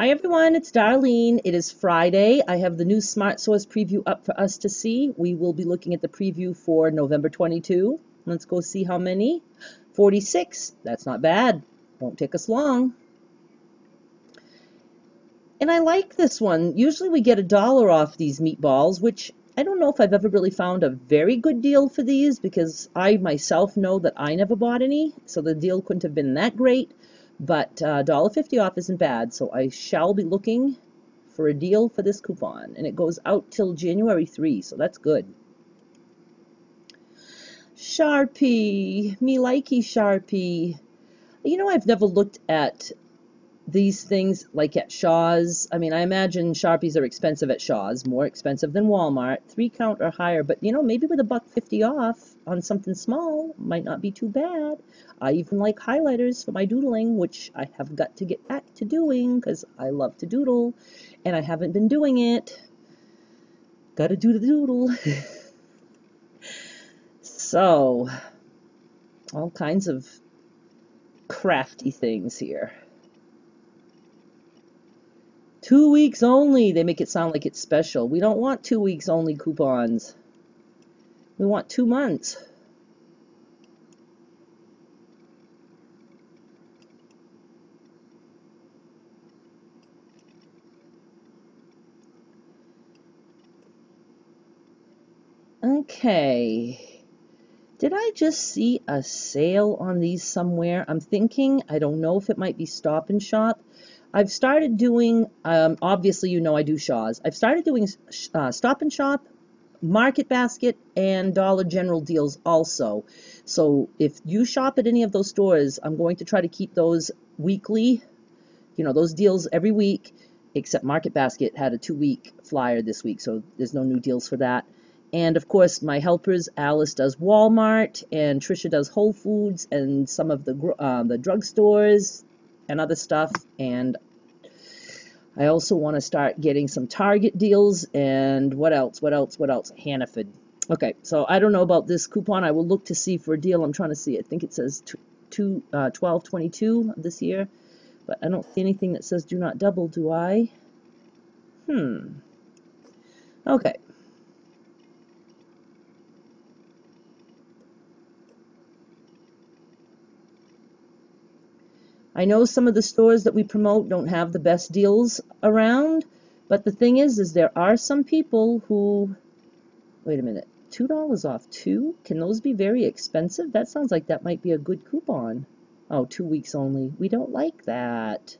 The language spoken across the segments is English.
Hi everyone, it's Darlene. It is Friday. I have the new Smartsource preview up for us to see. We will be looking at the preview for November 22. Let's go see how many. 46. That's not bad. Won't take us long. And I like this one. Usually we get a dollar off these meatballs, which I don't know if I've ever really found a very good deal for these because I myself know that I never bought any, so the deal couldn't have been that great. But uh, $1.50 off isn't bad, so I shall be looking for a deal for this coupon. And it goes out till January 3, so that's good. Sharpie, me likey Sharpie. You know, I've never looked at these things like at Shaw's. I mean, I imagine Sharpies are expensive at Shaw's, more expensive than Walmart, three count or higher. But you know, maybe with a buck fifty off on something small might not be too bad. I even like highlighters for my doodling, which I have got to get back to doing because I love to doodle, and I haven't been doing it. Got to do the doodle. so, all kinds of crafty things here. Two weeks only. They make it sound like it's special. We don't want two weeks only coupons. We want two months. Okay. Did I just see a sale on these somewhere? I'm thinking, I don't know if it might be Stop and Shop. I've started doing, um, obviously you know I do Shaw's. I've started doing uh, Stop and Shop, Market Basket, and Dollar General deals also. So if you shop at any of those stores, I'm going to try to keep those weekly, you know, those deals every week, except Market Basket had a two-week flyer this week, so there's no new deals for that. And of course, my helpers, Alice does Walmart, and Trisha does Whole Foods, and some of the uh, the drugstores, and other stuff. And I also want to start getting some Target deals and what else, what else, what else? Hannaford. Okay, so I don't know about this coupon. I will look to see for a deal. I'm trying to see. I think it says two, uh, 1222 this year, but I don't see anything that says do not double, do I? Hmm. Okay. I know some of the stores that we promote don't have the best deals around, but the thing is, is there are some people who, wait a minute, $2 off two? Can those be very expensive? That sounds like that might be a good coupon. Oh, two weeks only. We don't like that.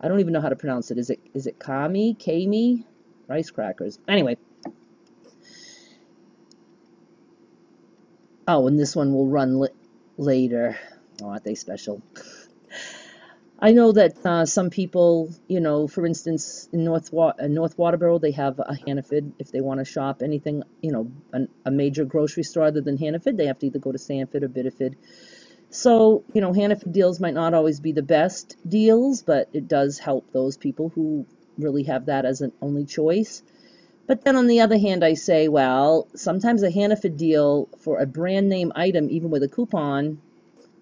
I don't even know how to pronounce it. Is it is it kami, kami, rice crackers? Anyway. Oh, and this one will run later. Oh, aren't they special? I know that uh, some people, you know, for instance, in North, Wa North Waterboro, they have a Hannaford. If they want to shop anything, you know, an, a major grocery store other than Hannaford, they have to either go to Sanford or Biddeford. So, you know, Hannaford deals might not always be the best deals, but it does help those people who really have that as an only choice. But then on the other hand, I say, well, sometimes a Hannaford deal for a brand name item, even with a coupon,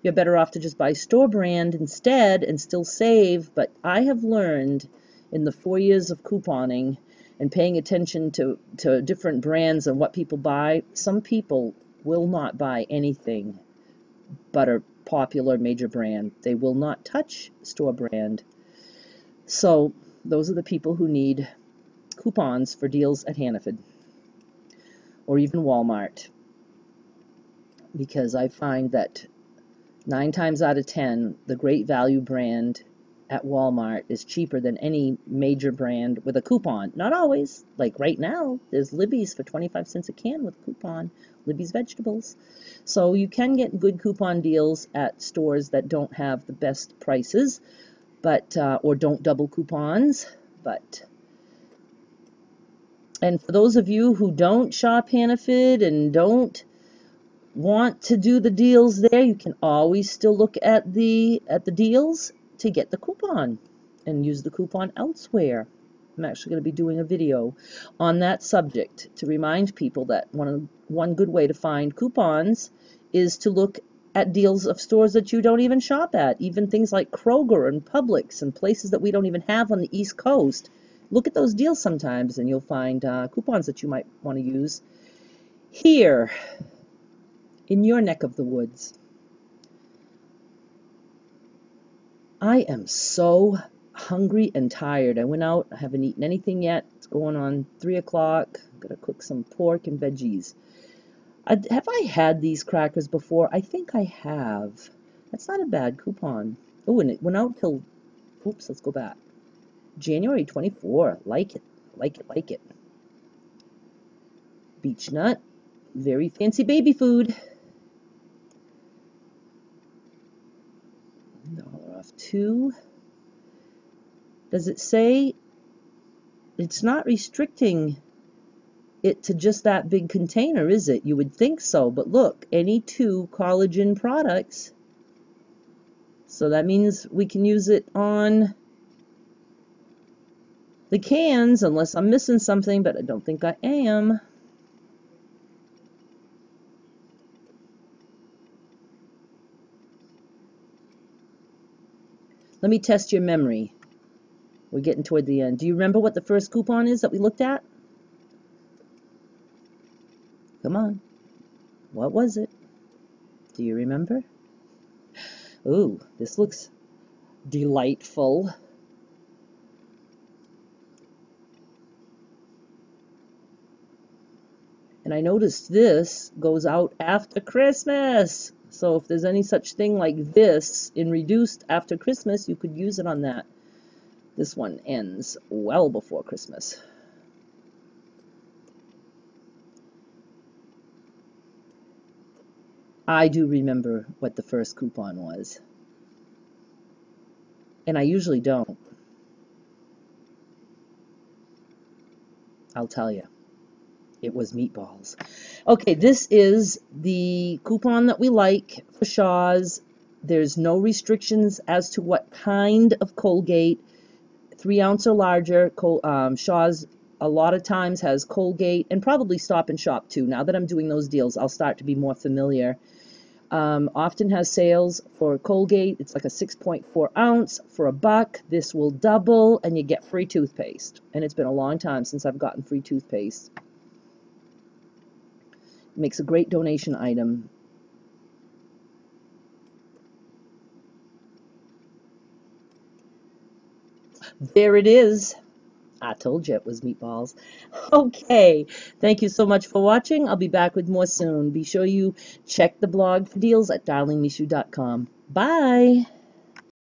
you're better off to just buy store brand instead and still save. But I have learned in the four years of couponing and paying attention to, to different brands and what people buy, some people will not buy anything but a popular major brand. They will not touch store brand. So those are the people who need coupons for deals at Hannaford or even Walmart because I find that Nine times out of ten, the great value brand at Walmart is cheaper than any major brand with a coupon. Not always. Like right now, there's Libby's for 25 cents a can with a coupon. Libby's Vegetables. So you can get good coupon deals at stores that don't have the best prices, but uh, or don't double coupons. But and for those of you who don't shop Hannaford and don't want to do the deals there, you can always still look at the at the deals to get the coupon and use the coupon elsewhere. I'm actually going to be doing a video on that subject to remind people that one one good way to find coupons is to look at deals of stores that you don't even shop at, even things like Kroger and Publix and places that we don't even have on the East Coast. Look at those deals sometimes and you'll find uh, coupons that you might want to use. Here, in your neck of the woods, I am so hungry and tired. I went out, I haven't eaten anything yet. It's going on 3 o'clock. I'm going to cook some pork and veggies. I, have I had these crackers before? I think I have. That's not a bad coupon. Oh, and it went out till, oops, let's go back. January 24. Like it, like it, like it. Beech nut. Very fancy baby food. Does it say it's not restricting it to just that big container, is it? You would think so, but look, any two collagen products. So that means we can use it on the cans, unless I'm missing something, but I don't think I am. Let me test your memory. We're getting toward the end. Do you remember what the first coupon is that we looked at? Come on. What was it? Do you remember? Ooh, this looks delightful. And I noticed this goes out after Christmas. So if there's any such thing like this in reduced after Christmas, you could use it on that. This one ends well before Christmas. I do remember what the first coupon was. And I usually don't. I'll tell you. It was meatballs. Okay, this is the coupon that we like for Shaw's. There's no restrictions as to what kind of Colgate. Three ounce or larger. Um, Shaw's a lot of times has Colgate and probably Stop and Shop too. Now that I'm doing those deals, I'll start to be more familiar um, often has sales for Colgate. It's like a 6.4 ounce for a buck. This will double and you get free toothpaste. And it's been a long time since I've gotten free toothpaste. Makes a great donation item. There it is. I told you it was meatballs. Okay, thank you so much for watching. I'll be back with more soon. Be sure you check the blog for deals at darlenemichaud.com. Bye.